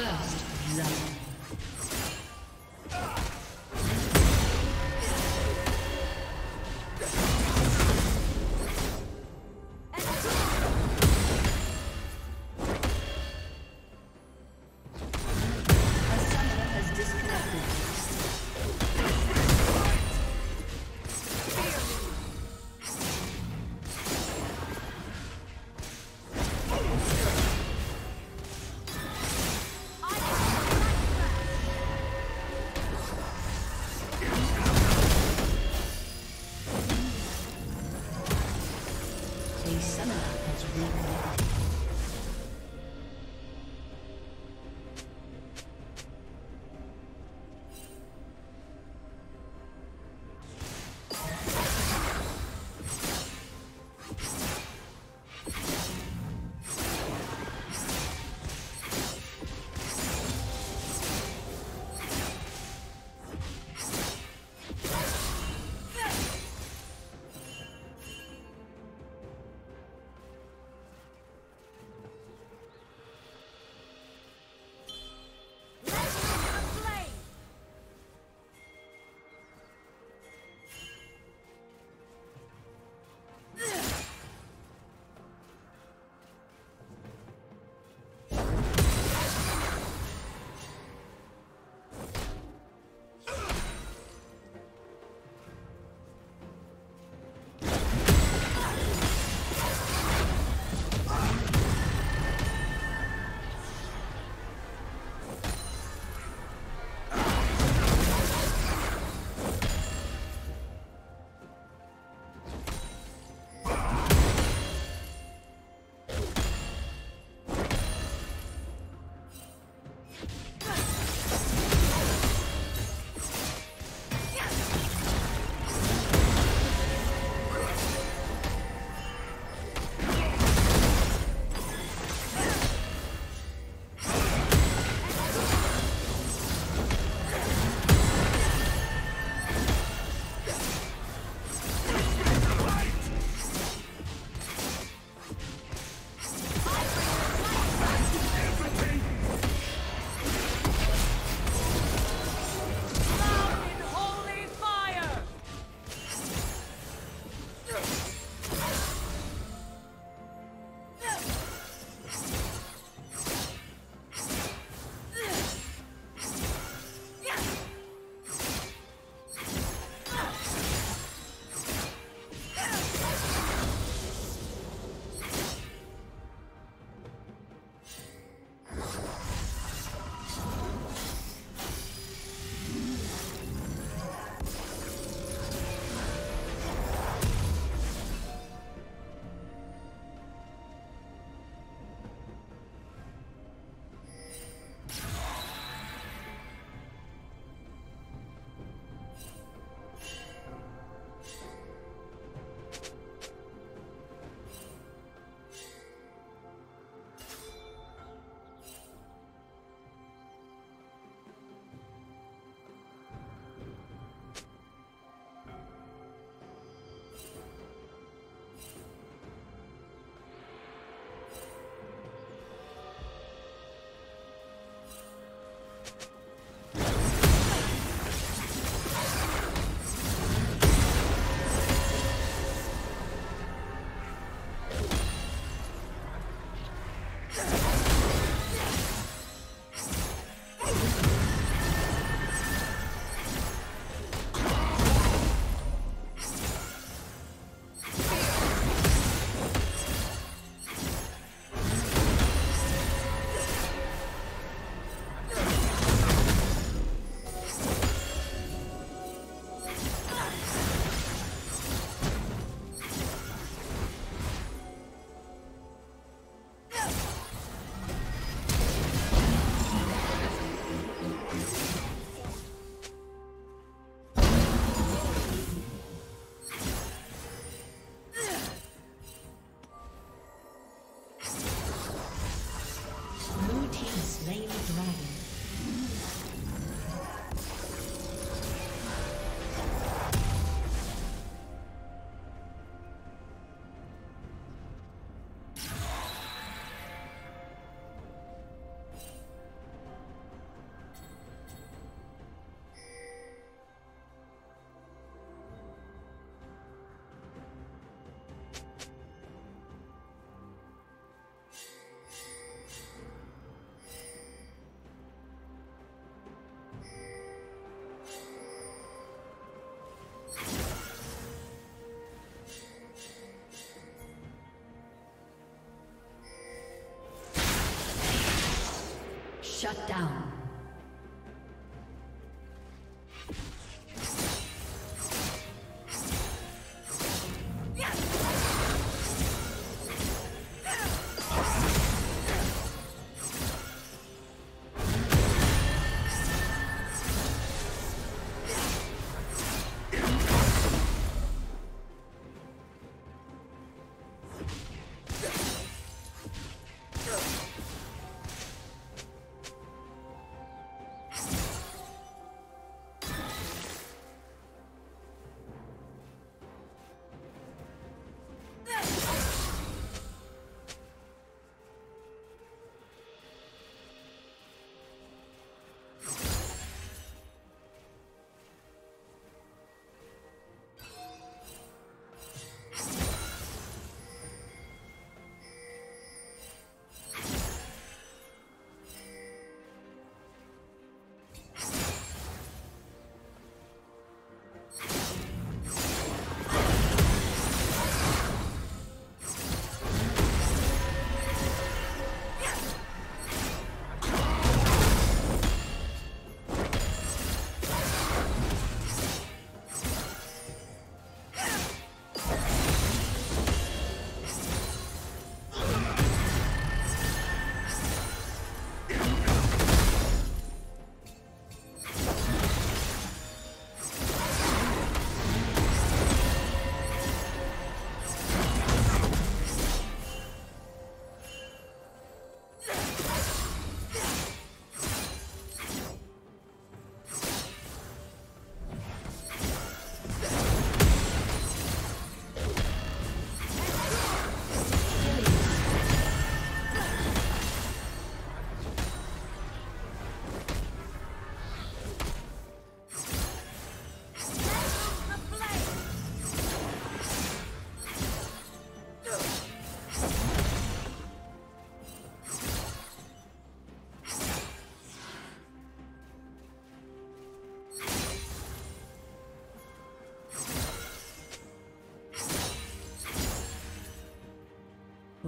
First love. Shut down.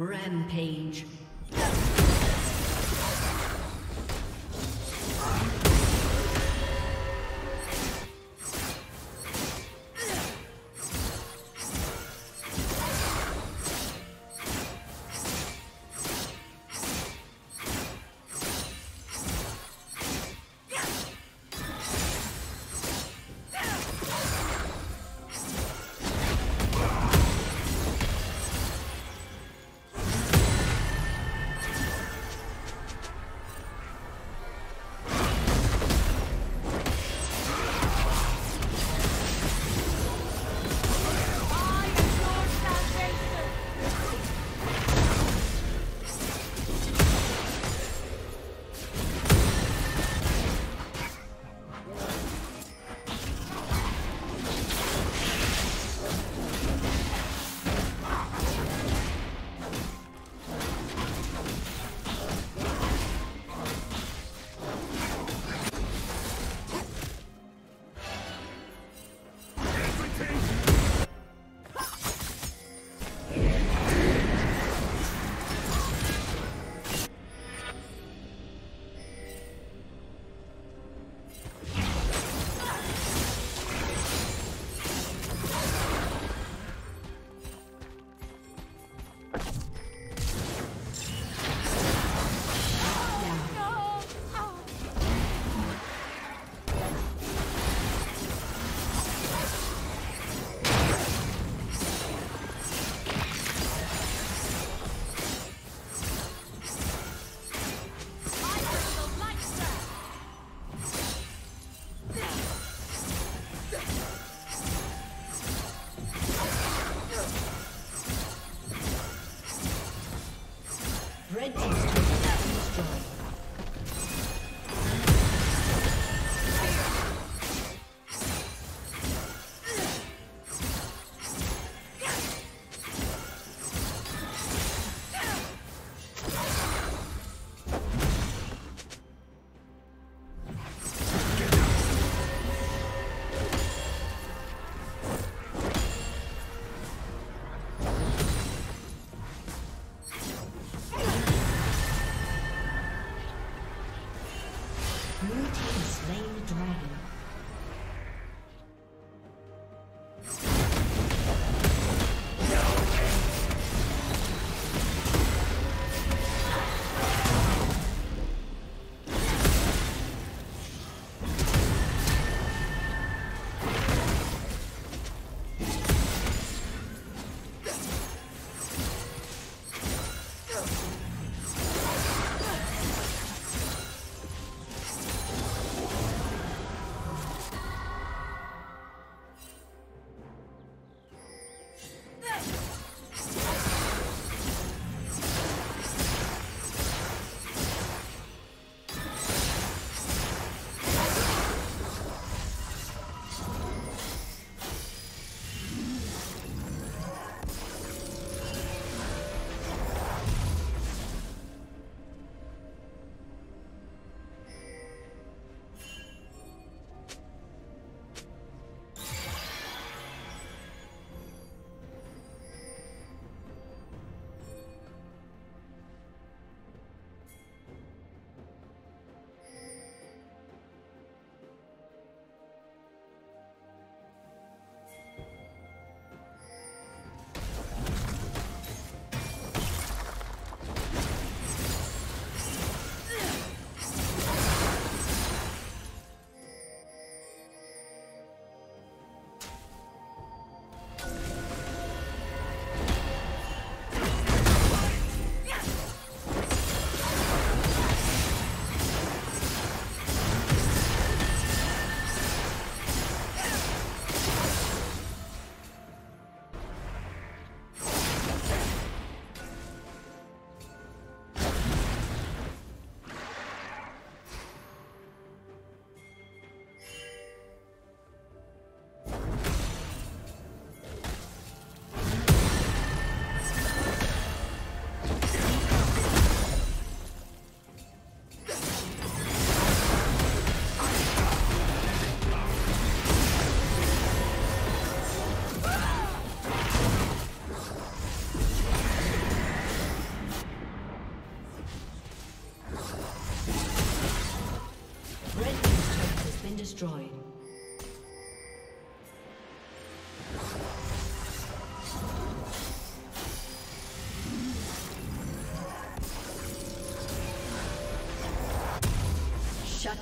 Rampage.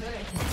Yeah.